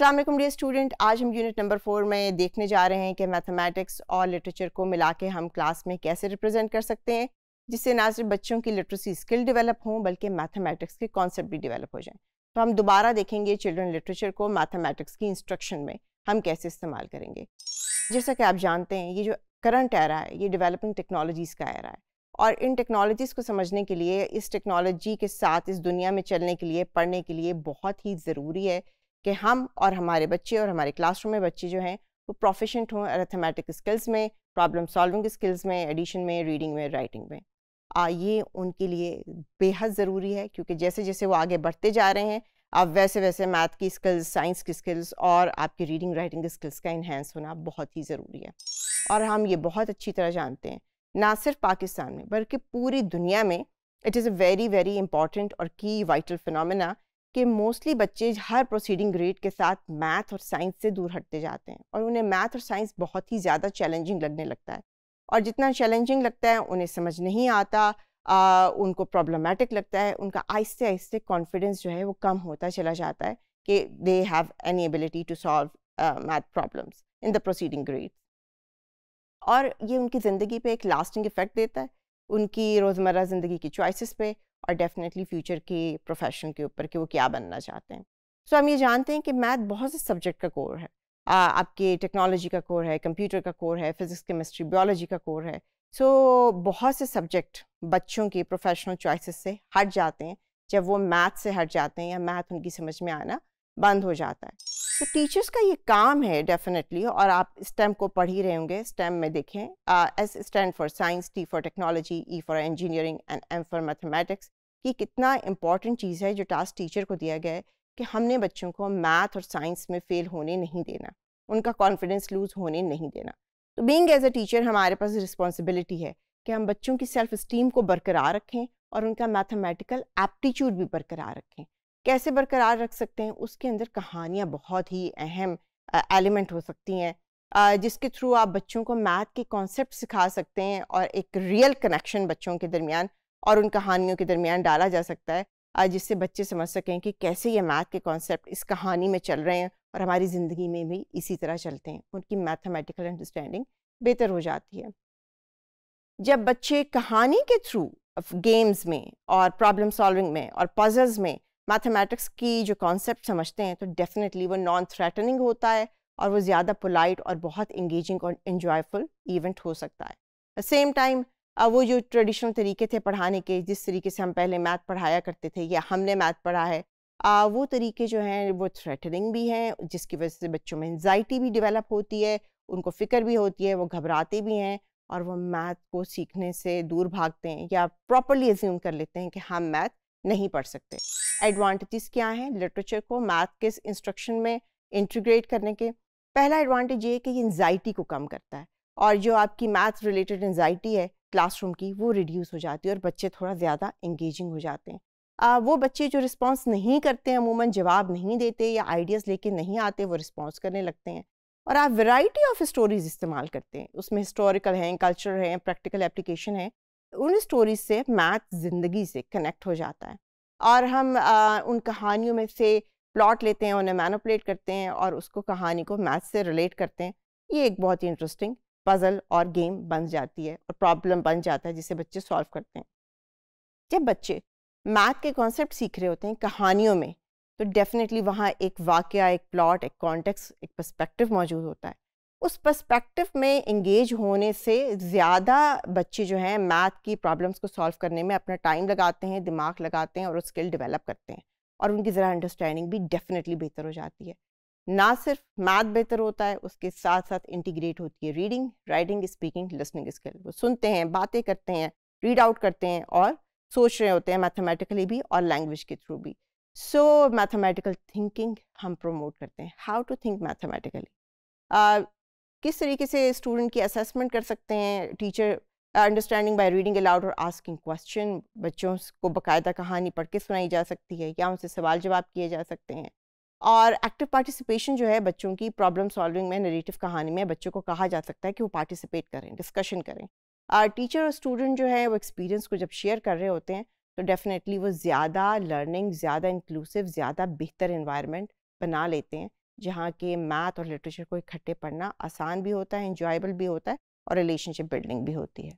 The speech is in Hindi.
वालेकुम डियर स्टूडेंट आज हम यूनिट नंबर फोर में देखने जा रहे हैं कि मैथमेटिक्स और लिटरेचर को मिला के हम क्लास में कैसे रिप्रेजेंट कर सकते हैं, जिससे ना सिर्फ़ बच्चों की लिटरेसी स्किल डेवलप हों, बल्कि मैथमेटिक्स के कॉन्सेप्ट भी डेवलप हो जाएँ। तो हम दोबारा देखेंगे चिल्ड्रन लिटरेचर को मैथमेटिक्स की इंस्ट्रक्शन में हम कैसे इस्तेमाल करेंगे। जैसा कि आप जानते हैं, ये जो करंट एरा है, ये डेवलपिंग टेक्नोलॉजीज़ का एरा है। और इन टेक्नोलॉजीज़ को समझने के लिए, इस टेक्नोलॉजी के साथ इस दुनिया में चलने के लिए, पढ़ने के लिए बहुत ही ज़रूरी है कि हम और हमारे बच्चे और हमारे क्लासरूम में बच्चे जो हैं वो प्रोफिशेंट हों अरेथमेटिक स्किल्स में प्रॉब्लम सॉल्विंग स्किल्स में एडिशन में रीडिंग में राइटिंग में। आ, ये उनके लिए बेहद ज़रूरी है क्योंकि जैसे जैसे वो आगे बढ़ते जा रहे हैं अब वैसे वैसे मैथ की स्किल्स साइंस की स्किल्स और आपकी रीडिंग राइटिंग स्किल्स का इन्हेंस होना बहुत ही ज़रूरी है। और हम ये बहुत अच्छी तरह जानते हैं ना सिर्फ़ पाकिस्तान में बल्कि पूरी दुनिया में it is a very very important और की वाइटल फिनमिना कि मोस्टली बच्चे हर प्रोसीडिंग ग्रेड के साथ मैथ और साइंस से दूर हटते जाते हैं और उन्हें मैथ और साइंस बहुत ही ज़्यादा चैलेंजिंग लगने लगता है। और जितना चैलेंजिंग लगता है उन्हें समझ नहीं आता आ, उनको प्रॉब्लमेटिक लगता है उनका आहिस्ते आहिस्ते कॉन्फिडेंस जो है वो कम होता चला जाता है कि they have any ability to solve math problems in the proceeding grade और ये उनकी ज़िंदगी पे एक लास्टिंग इफ़ेक्ट देता है उनकी रोज़मर्रा ज़िंदगी की चॉइसेस पे और डेफिनेटली फ्यूचर के प्रोफेशन के ऊपर कि वो क्या बनना चाहते हैं। सो so, हम ये जानते हैं कि मैथ बहुत से सब्जेक्ट का कोर है। आ, आपके टेक्नोलॉजी का कोर है कंप्यूटर का कोर है फिज़िक्स केमिस्ट्री बायोलॉजी का कोर है। सो so, बहुत से सब्जेक्ट बच्चों के प्रोफेशनल चॉइसेस से हट जाते हैं। जब वो मैथ से हट जाते हैं या मैथ उनकी समझ में आना बंद हो जाता है। तो टीचर्स का ये काम है डेफिनेटली और आप स्टेम को पढ़ ही रहे होंगे। स्टेम में देखें S stand for science T for technology E for engineering and M for mathematics ये कितना इंपॉर्टेंट चीज़ है जो टास्क टीचर को दिया गया है कि हमने बच्चों को मैथ और साइंस में फ़ेल होने नहीं देना, उनका कॉन्फिडेंस लूज़ होने नहीं देना। तो बींग एज अ टीचर हमारे पास रिस्पॉन्सिबिलिटी है कि हम बच्चों की सेल्फ स्टीम को बरकरार रखें और उनका मैथमेटिकल एप्टीट्यूड भी बरकरार रखें। कैसे बरकरार रख सकते हैं? उसके अंदर कहानियाँ बहुत ही अहम एलिमेंट हो सकती हैं। जिसके थ्रू आप बच्चों को मैथ के कॉन्सेप्ट सिखा सकते हैं और एक रियल कनेक्शन बच्चों के दरमियान और उन कहानियों के दरमियान डाला जा सकता है। जिससे बच्चे समझ सकें कि कैसे ये मैथ के कॉन्सेप्ट इस कहानी में चल रहे हैं और हमारी ज़िंदगी में भी इसी तरह चलते हैं। उनकी मैथमेटिकल अंडरस्टैंडिंग बेहतर हो जाती है। जब बच्चे कहानी के थ्रू गेम्स में और प्रॉब्लम सॉल्विंग में और पजल्स में मैथमेटिक्स की जो कॉन्सेप्ट समझते हैं तो डेफिनेटली वो नॉन थ्रेटनिंग होता है और वो ज़्यादा पोलाइट और बहुत इंगेजिंग और इन्जॉयफुल इवेंट हो सकता है। सेम टाइम वो जो ट्रेडिशनल तरीके थे पढ़ाने के जिस तरीके से हम पहले मैथ पढ़ाया करते थे या हमने मैथ पढ़ा है आ, वो तरीके जो हैं वो थ्रेटनिंग भी हैं जिसकी वजह से बच्चों में एनजाइटी भी डेवलप होती है उनको फ़िक्र भी होती है वो घबराते भी हैं और वो मैथ को सीखने से दूर भागते हैं या प्रॉपरली एज्यूम कर लेते हैं कि हम मैथ नहीं पढ़ सकते। एडवांटेजेस क्या हैं लिटरेचर को मैथ के इंस्ट्रक्शन में इंटीग्रेट करने के? पहला एडवांटेज ये है कि ये एनजाइटी को कम करता है और जो आपकी मैथ रिलेटेड एनजाइटी है क्लासरूम की वो रिड्यूस हो जाती है और बच्चे थोड़ा ज़्यादा इंगेजिंग हो जाते हैं। आ, वो बच्चे जो रिस्पॉन्स नहीं करते हैं अमूमन जवाब नहीं देते या आइडियाज़ लेके नहीं आते वो रिस्पॉन्स करने लगते हैं और आप वैरायटी ऑफ़ स्टोरीज इस्तेमाल करते हैं। उसमें हिस्टोरिकल हैं कल्चर हैं प्रैक्टिकल एप्लीकेशन है उन स्टोरीज से मैथ ज़िंदगी से कनेक्ट हो जाता है। और हम आ, उन कहानियों में से प्लॉट लेते हैं उन्हें मैनुपलेट करते हैं और उसको कहानी को मैथ से रिलेट करते हैं। ये एक बहुत ही इंटरेस्टिंग पज़ल और गेम बन जाती है और प्रॉब्लम बन जाता है जिसे बच्चे सॉल्व करते हैं। जब बच्चे मैथ के कॉन्सेप्ट सीख रहे होते हैं कहानियों में तो डेफिनेटली वहाँ एक वाक़ एक प्लॉट एक कॉन्टेक्स एक पर्सपेक्टिव मौजूद होता है। उस पर्सपेक्टिव में इंगेज होने से ज़्यादा बच्चे जो हैं मैथ की प्रॉब्लम्स को सॉल्व करने में अपना टाइम लगाते हैं, दिमाग लगाते हैं और स्किल डेवलप करते हैं। और उनकी ज़रा अंडरस्टैंडिंग भी डेफिनेटली बेहतर हो जाती है। ना सिर्फ़ मैथ बेहतर होता है, उसके साथ साथ इंटीग्रेट होती है reading writing speaking listening skill वो सुनते हैं, बातें करते हैं रीड आउट करते हैं और सोच रहे होते हैं मैथमेटिकली भी और लैंग्वेज के थ्रू भी। सो मैथमेटिकल थिंकिंग हम प्रमोट करते हैं। हाउ टू थिंक मैथमेटिकली किस तरीके से स्टूडेंट की असेसमेंट कर सकते हैं? Teacher understanding by reading aloud और आस्किंग क्वेश्चन बच्चों को बाकायदा कहानी पढ़ के सुनाई जा सकती है, या उनसे सवाल जवाब किए जा सकते हैं। और एक्टिव पार्टिसिपेशन जो है, बच्चों की प्रॉब्लम सॉल्विंग में नरेटिव कहानी में, बच्चों को कहा जा सकता है कि वो पार्टिसिपेट करें डिस्कशन करें। और टीचर और स्टूडेंट जो है, वो एक्सपीरियंस को जब शेयर कर रहे होते हैं तो डेफिनेटली वो ज़्यादा लर्निंग ज़्यादा इंक्लूसिव ज़्यादा बेहतर इन्वायरमेंट बना लेते हैं। जहाँ के मैथ और लिटरेचर को इकट्ठे पढ़ना आसान भी होता है इंजॉयबल भी होता है और रिलेशनशिप बिल्डिंग भी होती है।